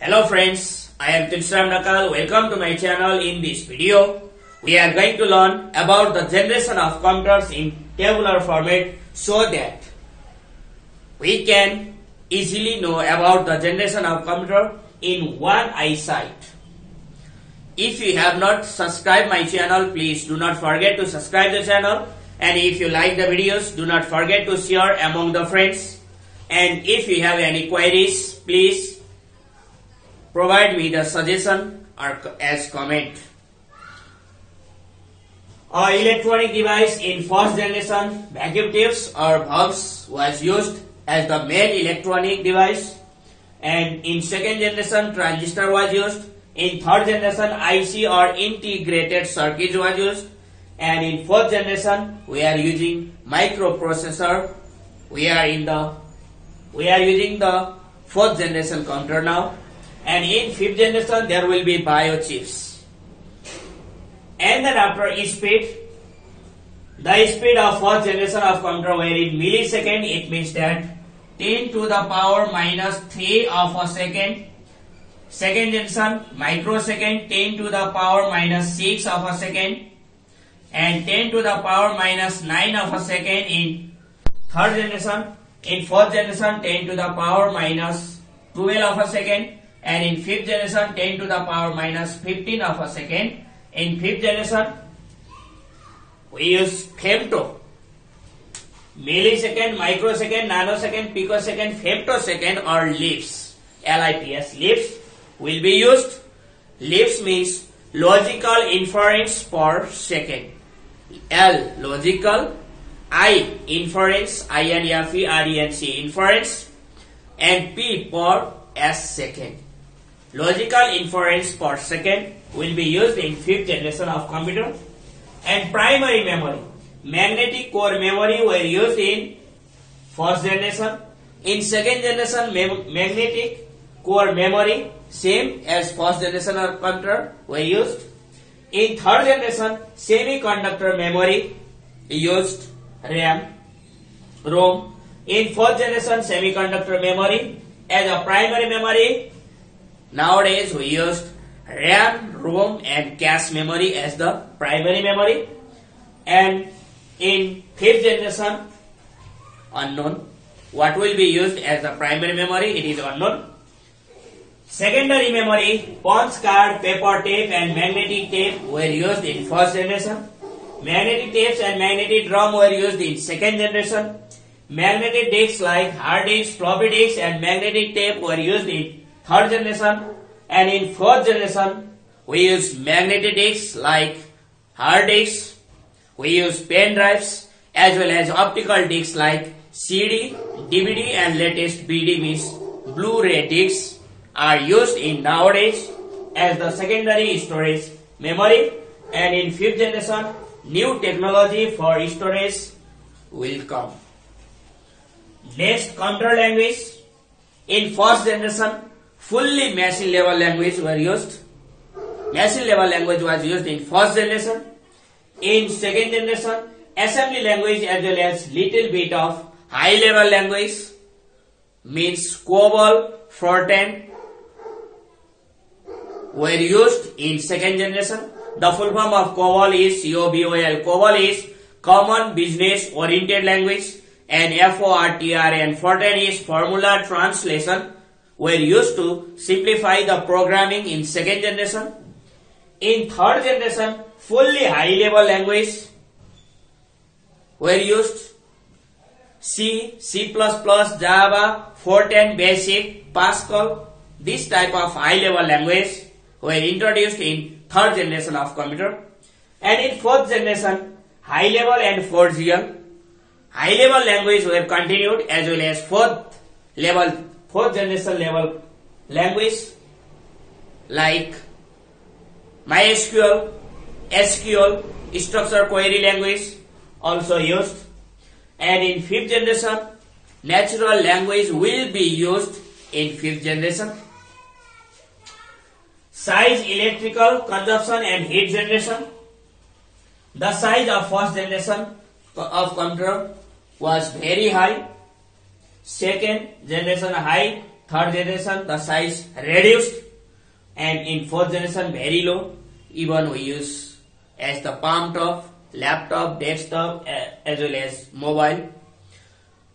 Hello friends, I am Tulshiram Dhakal. Welcome to my channel. In this video, we are going to learn about the generation of counters in tabular format so that we can easily know about the generation of computer in one eyesight. If you have not subscribed my channel, please do not forget to subscribe the channel. And if you like the videos, do not forget to share among the friends. And if you have any queries, please provide me the suggestion or as comment. A electronic device in first generation vacuum tubes or bulbs was used as the main electronic device. And in second generation transistor was used. In third generation IC or integrated circuit was used. And in fourth generation we are using microprocessor. We are in the we are using the fourth generation computer now and in fifth generation there will be biochips. And then after each speed. The speed of fourth generation of computer were in millisecond. It means that 10 to the power minus 3 of a second. Second generation microsecond. 10 to the power minus 6 of a second. And 10 to the power minus 9 of a second in third generation. In fourth generation 10 to the power minus 12 of a second and in fifth generation 10 to the power minus 15 of a second. In fifth generation we use femto. Millisecond microsecond nanosecond picosecond femtosecond or lips lips lips will be used. Lips means logical inference per second. L logical, I inference, I N F R N C inference, and P per S second. Logical inference per second will be used in fifth generation of computer. And primary memory, magnetic core memory were used in first generation. In second generation, magnetic core memory same as first generation of computer were used. In third generation, semiconductor memory used RAM, ROM. In fourth generation, semiconductor memory as a primary memory. Nowadays, we used RAM, ROM, and cache memory as the primary memory. And in fifth generation, unknown. What will be used as the primary memory? It is unknown. Secondary memory, punch card, paper tape and magnetic tape were used in first generation. Magnetic tapes and magnetic drum were used in second generation. Magnetic discs like hard disks, floppy disks and magnetic tape were used in third generation. And in fourth generation, we use magnetic discs like hard disks. We use pen drives as well as optical discs like CD, DVD and latest BD means Blu-ray discs are used in nowadays as the secondary storage memory and in fifth generation new technology for storage will come. Next control language in first generation fully machine level language were used. Machine level language was used in first generation. In second generation assembly language as well as little bit of high level language means COBOL, Fortran, were used in second generation. The full form of COBOL is COBOL. COBOL is Common Business Oriented Language and FORTRA and Fortran is Formula Translation were used to simplify the programming in second generation. In third generation, fully high level language. Were used C, C++, Java, Fortran Basic, Pascal, this type of high level language were introduced in third generation of computer. And in fourth generation high level and 4GL high level language were continued as well as fourth level fourth generation level language like MySQL, SQL, structure query language also used. And in fifth generation natural language will be used in fifth generation. Size electrical consumption and heat generation. The size of first generation of computer was very high second generation high third generation the size reduced and in fourth generation very low. Even we use as the palm top laptop desktop as well as mobile.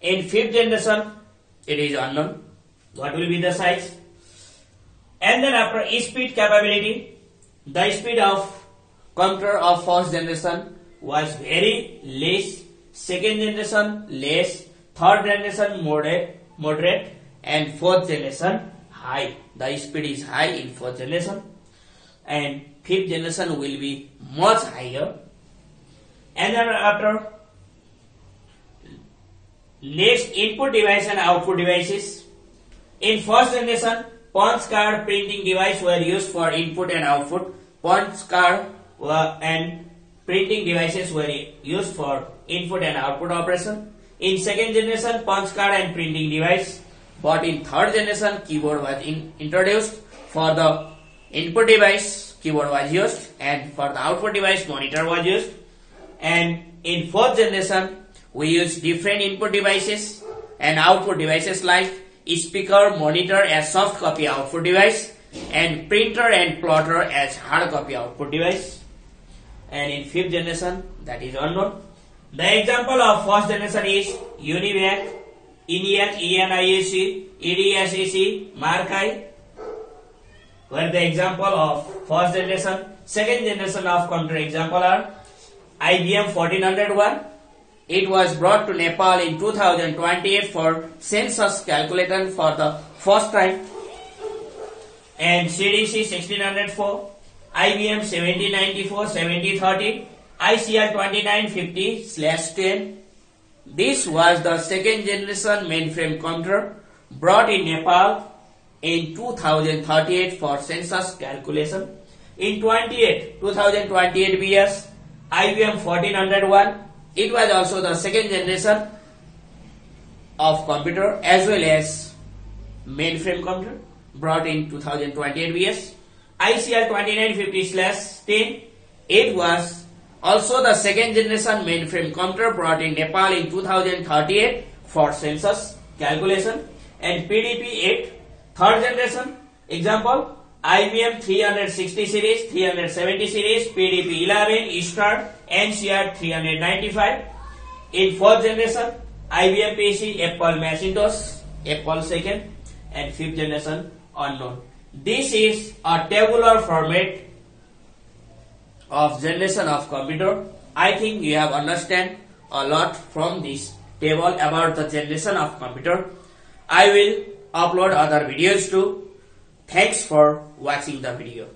In fifth generation it is unknown what will be the size. And then after speed capability the speed of computer of first generation was very less second generation less third generation moderate moderate and fourth generation high. The speed is high in fourth generation and fifth generation will be much higher. And after next input device and output devices. In first generation, punch card printing device were used for input and output. Punch card and printing devices were used for input and output operation. In second generation, punch card and printing device. But in third generation keyboard was in, introduced for the input device keyboard was used and for the output device monitor was used. And in fourth generation we use different input devices and output devices like speaker monitor as soft copy output device and printer and plotter as hard copy output device. And in fifth generation that is unknown the example of first generation is univac ENIAC, ENIAC, EDSAC, Mark I were the example of first generation. Second generation of computer example are IBM 1401. It was brought to Nepal in 2028 for census calculation for the first time. And CDC 1604, IBM 1794, 7030, ICL 2950 slash 10, this was the second generation mainframe computer brought in Nepal in 2038 for census calculation. In 28, 2028 BS, IBM 1401, it was also the second generation of computer as well as mainframe computer brought in 2028 BS. ICL 2950/10, it was also, the second generation mainframe computer brought in Nepal in 2038 for census calculation and PDP-8 third generation example IBM 360 series, 370 series, PDP-11, Eastern, NCR 395. In fourth generation, IBM PC, Apple Macintosh, Apple second, and fifth generation unknown. This is a tabular format of generation of computer. I think you have understand a lot from this table about the generation of computer. I will upload other videos too. Thanks for watching the video.